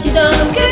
지던 끝 그